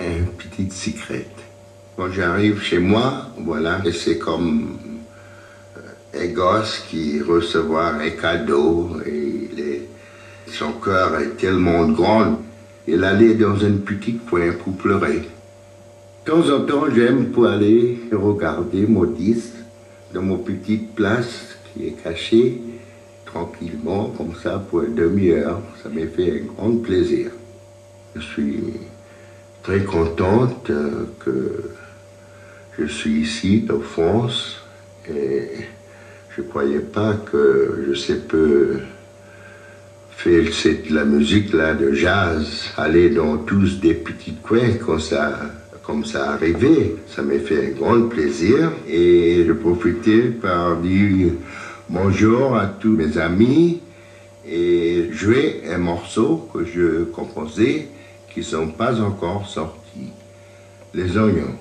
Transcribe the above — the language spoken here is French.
un petit secret. Quand j'arrive chez moi, voilà, c'est comme un gosse qui recevra un cadeau et son cœur est tellement grand. Il allait dans un petit coin pour pleurer. De temps en temps, j'aime pour aller regarder mon disque dans mon petite place qui est cachée tranquillement, comme ça, pour une demi-heure. Ça m'a fait un grand plaisir. Je suis très contente euh, que je suis ici en France et je ne croyais pas que je sais peu faire cette, la musique là de jazz, aller dans tous des petits coins comme ça, comme ça arrivait. Ça m'a fait un grand plaisir et je profitais par dire bonjour à tous mes amis et jouer un morceau que je composais qui ne sont pas encore sortis. Les oignons.